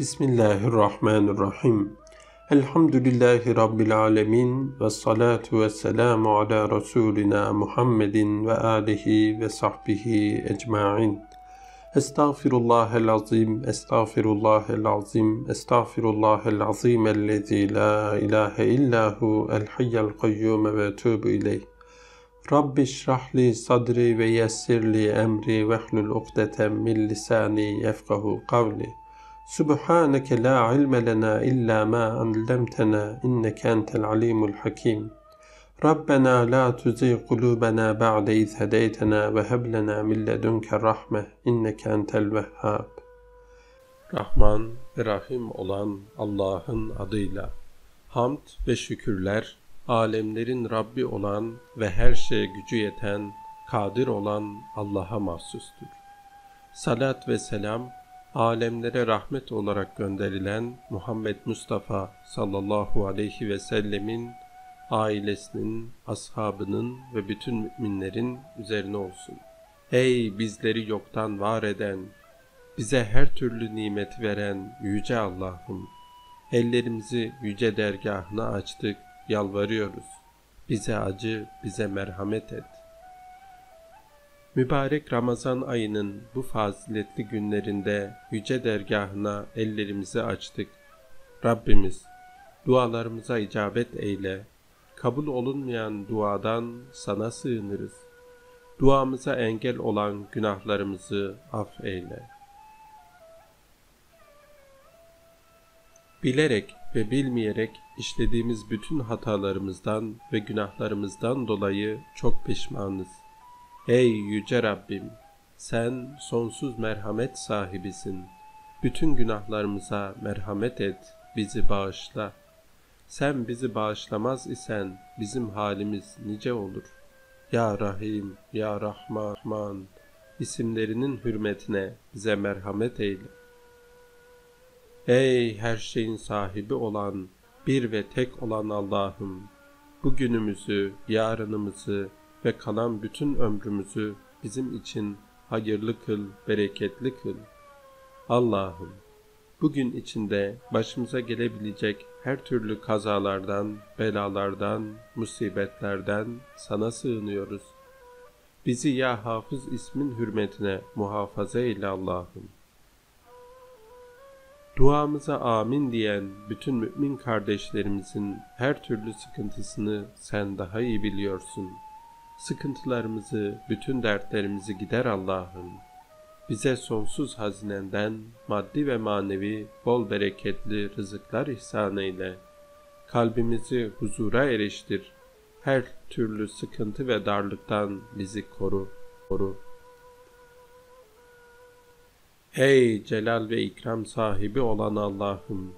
بسم الله الرحمن الرحيم الحمد لله رب العالمين والصلاة والسلام على رسولنا محمد وآله وصحبه أجمعين أستغفر الله العظيم أستغفر الله العظيم أستغفر الله العظيم الذي لا إله إلا هو الحي القيوم وأتوب إليه رب اشرح لي صدري ويسر لي أمري واحلل عقدة من لساني يفقه قولي Subhaneke la ilme lena illa ma allamtana inneke entel alimul hakim. Rabbena la tuzigh kulubena ba'de iz hedeytena ve heb lena min ledunke rahme inneke entel vehhab. Rahman ve Rahim olan Allah'ın adıyla hamd ve şükürler alemlerin Rabbi olan ve her şeye gücü yeten, kadir olan Allah'a mahsustur. Salat ve selam, alemlere rahmet olarak gönderilen Muhammed Mustafa sallallahu aleyhi ve sellemin ailesinin, ashabının ve bütün müminlerin üzerine olsun. Ey bizleri yoktan var eden, bize her türlü nimeti veren Yüce Allah'ım! Ellerimizi yüce dergahına açtık, yalvarıyoruz. Bize acı, bize merhamet et. Mübarek Ramazan ayının bu faziletli günlerinde yüce dergahına ellerimizi açtık. Rabbimiz dualarımıza icabet eyle. Kabul olunmayan duadan sana sığınırız. Duamıza engel olan günahlarımızı af eyle. Bilerek ve bilmeyerek işlediğimiz bütün hatalarımızdan ve günahlarımızdan dolayı çok pişmanız. Ey yüce Rabbim! Sen sonsuz merhamet sahibisin. Bütün günahlarımıza merhamet et, bizi bağışla. Sen bizi bağışlamaz isen bizim halimiz nice olur. Ya Rahim, Ya Rahman, isimlerinin hürmetine bize merhamet eyle. Ey her şeyin sahibi olan, bir ve tek olan Allah'ım, bugünümüzü, yarınımızı ve kalan bütün ömrümüzü bizim için hayırlı kıl, bereketli kıl. Allah'ım, bugün içinde başımıza gelebilecek her türlü kazalardan, belalardan, musibetlerden sana sığınıyoruz. Bizi ya Hafız ismin hürmetine muhafaza eyle Allah'ım. Duamıza amin diyen bütün mümin kardeşlerimizin her türlü sıkıntısını sen daha iyi biliyorsun. Sıkıntılarımızı, bütün dertlerimizi gider Allah'ım. Bize sonsuz hazinenden maddi ve manevi bol bereketli rızıklar ihsan eyle. Kalbimizi huzura eriştir. Her türlü sıkıntı ve darlıktan bizi koru, koru. Ey celal ve ikram sahibi olan Allah'ım!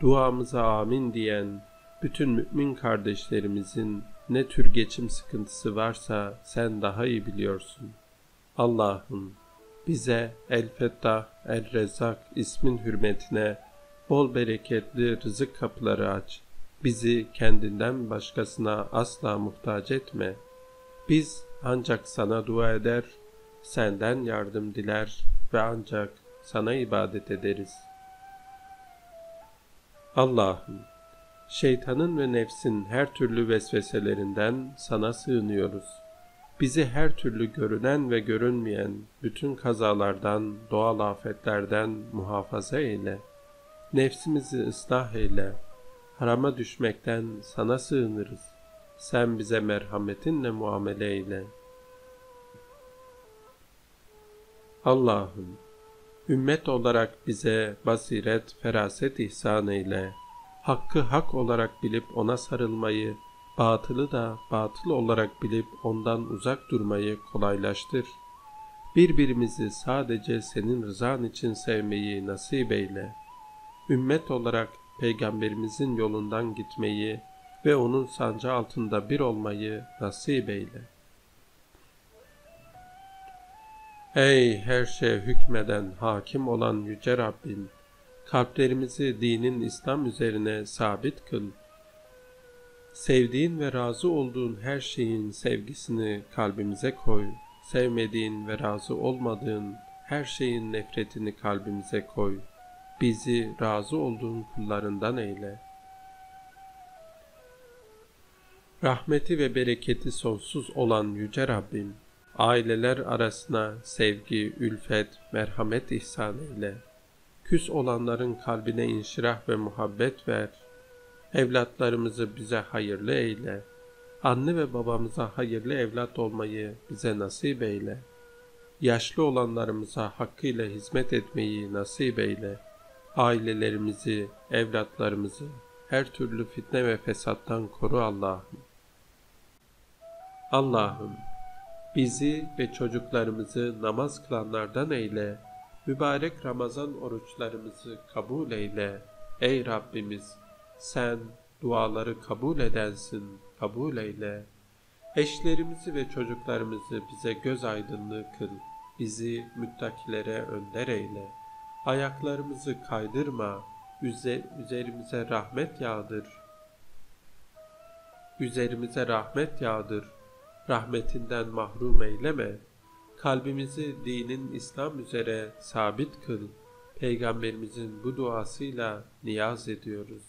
Duamıza amin diyen bütün mümin kardeşlerimizin ne tür geçim sıkıntısı varsa sen daha iyi biliyorsun. Allah'ım bize El-Fettah, El-Rezzak ismin hürmetine bol bereketli rızık kapıları aç. Bizi kendinden başkasına asla muhtaç etme. Biz ancak sana dua eder, senden yardım diler ve ancak sana ibadet ederiz. Allah'ım, şeytanın ve nefsin her türlü vesveselerinden sana sığınıyoruz. Bizi her türlü görünen ve görünmeyen bütün kazalardan, doğal afetlerden muhafaza eyle. Nefsimizi ıslah eyle. Harama düşmekten sana sığınırız. Sen bize merhametinle muamele eyle. Allah'ım, ümmet olarak bize basiret, feraset ihsan eyle. Hakkı hak olarak bilip ona sarılmayı, batılı da batıl olarak bilip ondan uzak durmayı kolaylaştır. Birbirimizi sadece senin rızan için sevmeyi nasip eyle. Ümmet olarak Peygamberimizin yolundan gitmeyi ve onun sancı altında bir olmayı nasip eyle. Ey her şeye hükmeden, hakim olan Yüce Rabbim! Kalplerimizi dinin İslam üzerine sabit kıl. Sevdiğin ve razı olduğun her şeyin sevgisini kalbimize koy. Sevmediğin ve razı olmadığın her şeyin nefretini kalbimize koy. Bizi razı olduğun kullarından eyle. Rahmeti ve bereketi sonsuz olan Yüce Rabbim, aileler arasına sevgi, ülfet, merhamet ihsan eyle. Küs olanların kalbine inşirah ve muhabbet ver. Evlatlarımızı bize hayırlı eyle. Anne ve babamıza hayırlı evlat olmayı bize nasip eyle. Yaşlı olanlarımıza hakkıyla hizmet etmeyi nasip eyle. Ailelerimizi, evlatlarımızı her türlü fitne ve fesattan koru Allah'ım. Allah'ım bizi ve çocuklarımızı namaz kılanlardan eyle. Mübarek Ramazan oruçlarımızı kabul eyle. Ey Rabbimiz sen duaları kabul edensin, kabul eyle. Eşlerimizi ve çocuklarımızı bize göz aydınlığı kıl. Bizi müttakilere önder eyle. Ayaklarımızı kaydırma, üzerimize rahmet yağdır. Üzerimize rahmet yağdır. Rahmetinden mahrum eyleme. Kalbimizi dinin İslam üzere sabit kıl. Peygamberimizin bu duasıyla niyaz ediyoruz.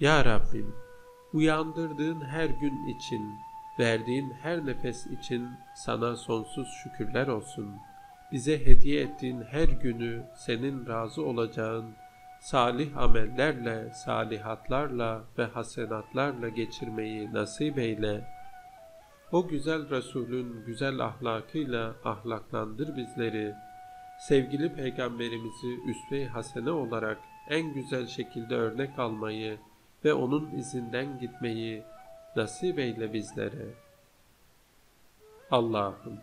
Ya Rabbim, uyandırdığın her gün için, verdiğin her nefes için sana sonsuz şükürler olsun. Bize hediye ettiğin her günü senin razı olacağın salih amellerle, salihatlarla ve hasenatlarla geçirmeyi nasip eyle. O güzel Resulün güzel ahlakıyla ahlaklandır bizleri. Sevgili Peygamberimizi üsve-i hasene olarak en güzel şekilde örnek almayı ve onun izinden gitmeyi nasip eyle bizlere. Allah'ım,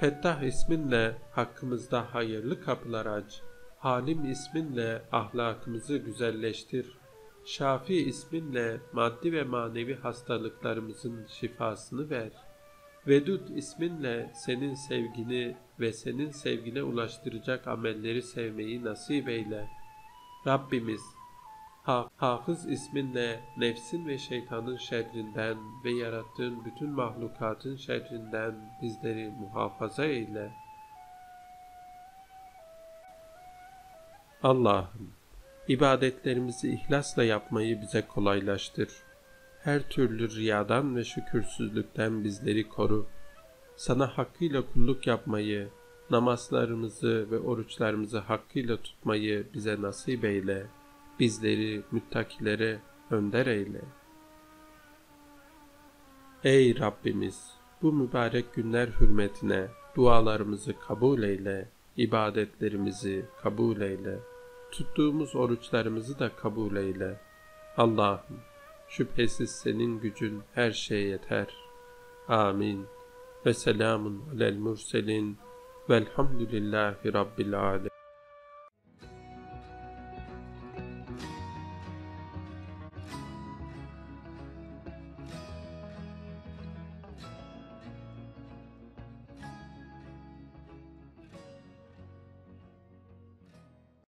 Fettah isminle hakkımızda hayırlı kapılar aç. Halim isminle ahlakımızı güzelleştir. Şafi isminle maddi ve manevi hastalıklarımızın şifasını ver. Vedud isminle senin sevgini ve senin sevgine ulaştıracak amelleri sevmeyi nasip eyle. Rabbimiz, ha Hafız isminle nefsin ve şeytanın şerrinden ve yarattığın bütün mahlukatın şerrinden bizleri muhafaza eyle. Allah'ım, ibadetlerimizi ihlasla yapmayı bize kolaylaştır. Her türlü riyadan ve şükürsüzlükten bizleri koru. Sana hakkıyla kulluk yapmayı, namazlarımızı ve oruçlarımızı hakkıyla tutmayı bize nasip eyle. Bizleri müttakilere önder eyle. Ey Rabbimiz! Bu mübarek günler hürmetine dualarımızı kabul eyle, ibadetlerimizi kabul eyle. Tuttuğumuz oruçlarımızı da kabul eyle. Allah'ım şüphesiz senin gücün her şeye yeter. Amin. Ve selamun alel murselin velhamdülillahi rabbil alemin.